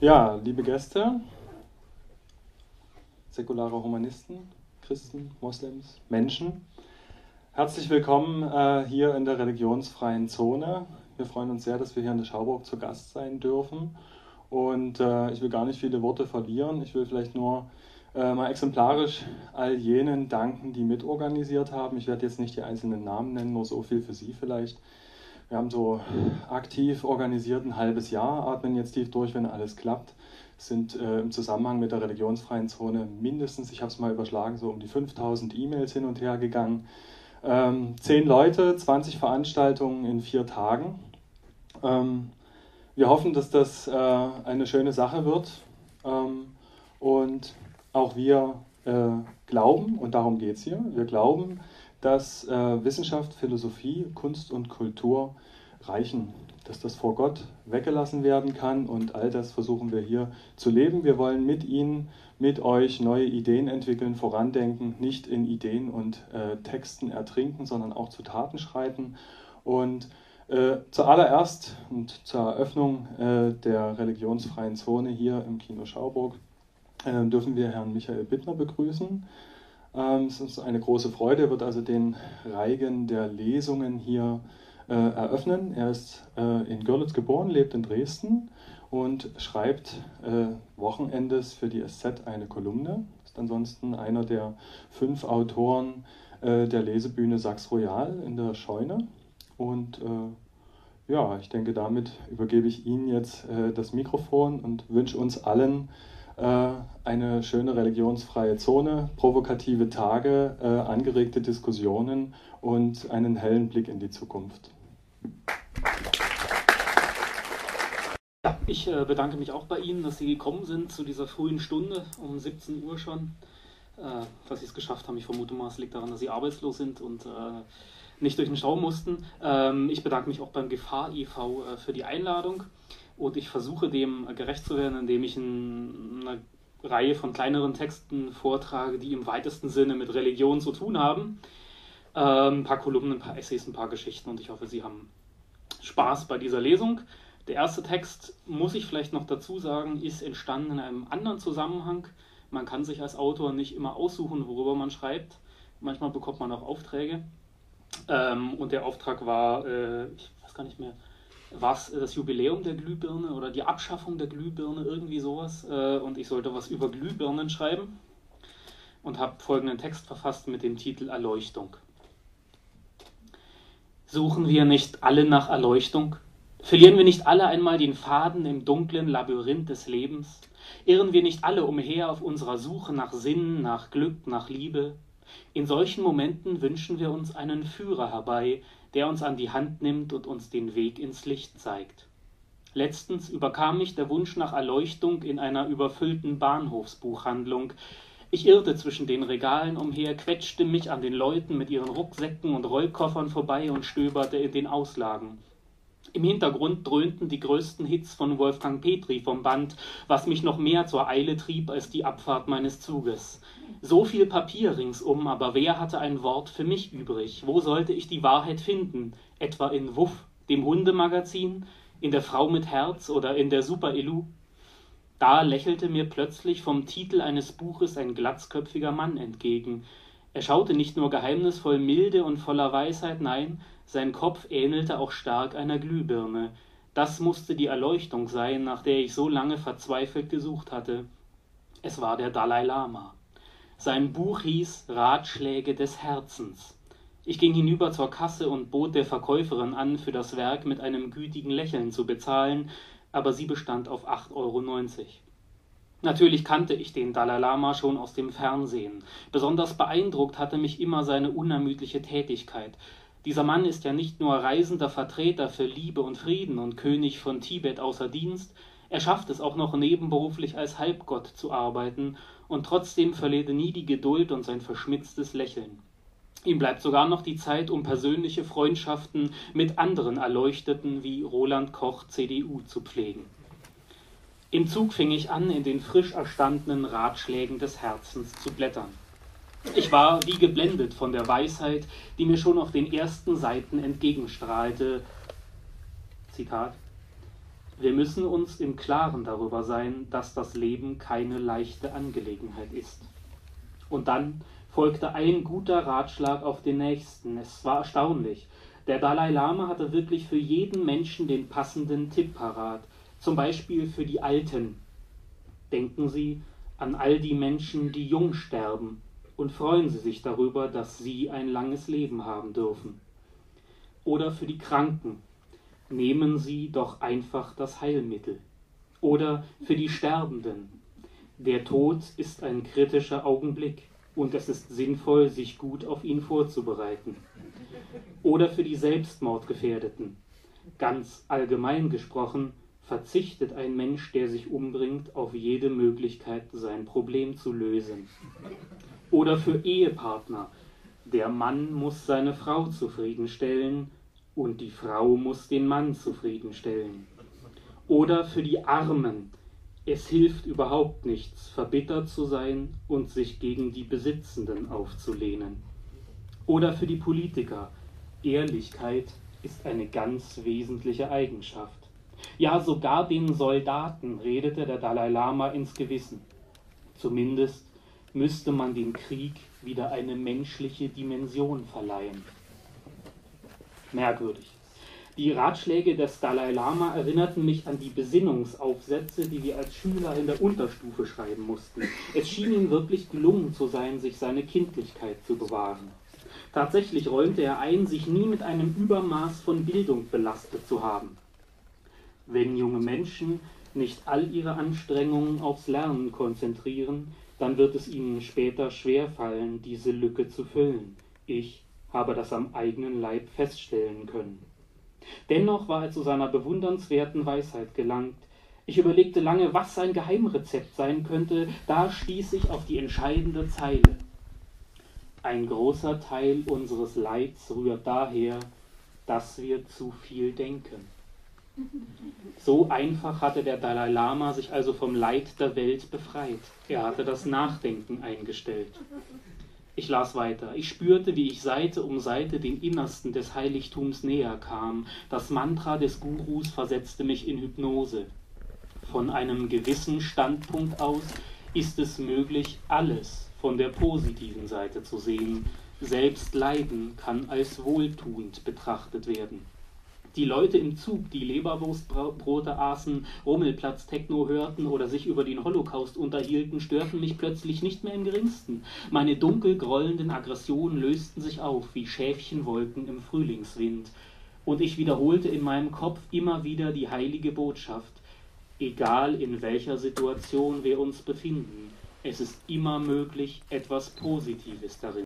Ja, liebe Gäste, säkulare Humanisten, Christen, Moslems, Menschen, herzlich willkommen äh, hier in der religionsfreien Zone. Wir freuen uns sehr, dass wir hier in der Schauburg zu Gast sein dürfen. Und äh, ich will gar nicht viele Worte verlieren. Ich will vielleicht nur äh, mal exemplarisch all jenen danken, die mitorganisiert haben. Ich werde jetzt nicht die einzelnen Namen nennen, nur so viel für Sie vielleicht. Wir haben so aktiv organisiert ein halbes Jahr, atmen jetzt tief durch, wenn alles klappt. Sind äh, im Zusammenhang mit der religionsfreien Zone mindestens, ich habe es mal überschlagen, so um die 5000 E-Mails hin und her gegangen. Ähm, zehn Leute, 20 Veranstaltungen in vier Tagen. Ähm, wir hoffen, dass das äh, eine schöne Sache wird. Ähm, und auch wir äh, glauben, und darum geht es hier, wir glauben, dass äh, Wissenschaft, Philosophie, Kunst und Kultur reichen, dass das vor Gott weggelassen werden kann und all das versuchen wir hier zu leben. Wir wollen mit Ihnen, mit euch neue Ideen entwickeln, vorandenken, nicht in Ideen und äh, Texten ertrinken, sondern auch zu Taten schreiten. Und äh, zuallererst und zur Eröffnung äh, der religionsfreien Zone hier im Kino Schauburg äh, dürfen wir Herrn Michael Bittner begrüßen. Ähm, es ist eine große Freude. Er wird also den Reigen der Lesungen hier äh, eröffnen. Er ist äh, in Görlitz geboren, lebt in Dresden und schreibt äh, Wochenendes für die SZ eine Kolumne. Ist ansonsten einer der fünf Autoren äh, der Lesebühne Sachs Royal in der Scheune. Und äh, ja, ich denke, damit übergebe ich Ihnen jetzt äh, das Mikrofon und wünsche uns allen eine schöne religionsfreie Zone, provokative Tage, äh, angeregte Diskussionen und einen hellen Blick in die Zukunft. Ja, ich äh, bedanke mich auch bei Ihnen, dass Sie gekommen sind zu dieser frühen Stunde, um 17 Uhr schon. dass Sie es geschafft haben, ich vermute mal, es liegt daran, dass Sie arbeitslos sind und nicht durch den Stau mussten. Ähm, ich bedanke mich auch beim Gefahr e.V. für die Einladung. Und ich versuche dem gerecht zu werden, indem ich ein, eine Reihe von kleineren Texten vortrage, die im weitesten Sinne mit Religion zu tun haben. Ähm, ein paar Kolumnen, ein paar Essays, ein paar Geschichten und ich hoffe, Sie haben Spaß bei dieser Lesung. Der erste Text, muss ich vielleicht noch dazu sagen, ist entstanden in einem anderen Zusammenhang. Man kann sich als Autor nicht immer aussuchen, worüber man schreibt. Manchmal bekommt man auch Aufträge. Ähm, und der Auftrag war, äh, ich weiß gar nicht mehr, war es das Jubiläum der Glühbirne oder die Abschaffung der Glühbirne, irgendwie sowas. Äh, und ich sollte was über Glühbirnen schreiben und habe folgenden Text verfasst mit dem Titel Erleuchtung. Suchen wir nicht alle nach Erleuchtung? Verlieren wir nicht alle einmal den Faden im dunklen Labyrinth des Lebens? Irren wir nicht alle umher auf unserer Suche nach Sinn, nach Glück, nach Liebe? In solchen Momenten wünschen wir uns einen Führer herbei, der uns an die Hand nimmt und uns den Weg ins Licht zeigt. Letztens überkam mich der Wunsch nach Erleuchtung in einer überfüllten Bahnhofsbuchhandlung. Ich irrte zwischen den Regalen umher, quetschte mich an den Leuten mit ihren Rucksäcken und Rollkoffern vorbei und stöberte in den Auslagen. Im Hintergrund dröhnten die größten Hits von Wolfgang Petri vom Band, was mich noch mehr zur Eile trieb als die Abfahrt meines Zuges. So viel Papier ringsum, aber wer hatte ein Wort für mich übrig? Wo sollte ich die Wahrheit finden? Etwa in Wuff, dem Hundemagazin, in der Frau mit Herz oder in der Super Elu? Da lächelte mir plötzlich vom Titel eines Buches ein glatzköpfiger Mann entgegen. Er schaute nicht nur geheimnisvoll milde und voller Weisheit, nein, sein Kopf ähnelte auch stark einer Glühbirne. Das musste die Erleuchtung sein, nach der ich so lange verzweifelt gesucht hatte. Es war der Dalai Lama. Sein Buch hieß Ratschläge des Herzens. Ich ging hinüber zur Kasse und bot der Verkäuferin an, für das Werk mit einem gütigen Lächeln zu bezahlen, aber sie bestand auf 8,90 Euro. Natürlich kannte ich den Dalai Lama schon aus dem Fernsehen. Besonders beeindruckt hatte mich immer seine unermüdliche Tätigkeit. Dieser Mann ist ja nicht nur reisender Vertreter für Liebe und Frieden und König von Tibet außer Dienst, er schafft es auch noch nebenberuflich als Halbgott zu arbeiten, und trotzdem verliert er nie die Geduld und sein verschmitztes Lächeln. Ihm bleibt sogar noch die Zeit, um persönliche Freundschaften mit anderen Erleuchteten wie Roland Koch CDU zu pflegen. Im Zug fing ich an, in den frisch erstandenen Ratschlägen des Herzens zu blättern. Ich war wie geblendet von der Weisheit, die mir schon auf den ersten Seiten entgegenstrahlte. Zitat Wir müssen uns im Klaren darüber sein, dass das Leben keine leichte Angelegenheit ist. Und dann folgte ein guter Ratschlag auf den nächsten. Es war erstaunlich. Der Dalai Lama hatte wirklich für jeden Menschen den passenden Tipp parat. Zum Beispiel für die Alten. Denken Sie an all die Menschen, die jung sterben, und freuen Sie sich darüber, dass Sie ein langes Leben haben dürfen. Oder für die Kranken, nehmen Sie doch einfach das Heilmittel. Oder für die Sterbenden. Der Tod ist ein kritischer Augenblick und es ist sinnvoll, sich gut auf ihn vorzubereiten. Oder für die Selbstmordgefährdeten. Ganz allgemein gesprochen, verzichtet ein Mensch, der sich umbringt, auf jede Möglichkeit, sein Problem zu lösen. Oder für Ehepartner. Der Mann muss seine Frau zufriedenstellen, und die Frau muss den Mann zufriedenstellen. Oder für die Armen, es hilft überhaupt nichts, verbittert zu sein und sich gegen die Besitzenden aufzulehnen. Oder für die Politiker, Ehrlichkeit ist eine ganz wesentliche Eigenschaft. Ja, sogar den Soldaten redete der Dalai Lama ins Gewissen. Zumindest müsste man dem Krieg wieder eine menschliche Dimension verleihen merkwürdig. Die Ratschläge des Dalai Lama erinnerten mich an die Besinnungsaufsätze, die wir als Schüler in der Unterstufe schreiben mussten. Es schien ihm wirklich gelungen zu sein, sich seine Kindlichkeit zu bewahren. Tatsächlich räumte er ein, sich nie mit einem Übermaß von Bildung belastet zu haben. Wenn junge Menschen nicht all ihre Anstrengungen aufs Lernen konzentrieren, dann wird es ihnen später schwerfallen, diese Lücke zu füllen. Ich habe das am eigenen Leib feststellen können. Dennoch war er zu seiner bewundernswerten Weisheit gelangt. Ich überlegte lange, was sein Geheimrezept sein könnte, da stieß ich auf die entscheidende Zeile. Ein großer Teil unseres Leids rührt daher, dass wir zu viel denken. So einfach hatte der Dalai Lama sich also vom Leid der Welt befreit. Er hatte das Nachdenken eingestellt. Ich las weiter. Ich spürte, wie ich Seite um Seite dem Innersten des Heiligtums näher kam. Das Mantra des Gurus versetzte mich in Hypnose. Von einem gewissen Standpunkt aus ist es möglich, alles von der positiven Seite zu sehen. Selbst Leiden kann als wohltuend betrachtet werden. Die Leute im Zug, die Leberwurstbrote aßen, Rummelplatz Techno hörten oder sich über den Holocaust unterhielten, störten mich plötzlich nicht mehr im geringsten. Meine dunkel grollenden Aggressionen lösten sich auf wie Schäfchenwolken im Frühlingswind. Und ich wiederholte in meinem Kopf immer wieder die heilige Botschaft, egal in welcher Situation wir uns befinden, es ist immer möglich, etwas Positives darin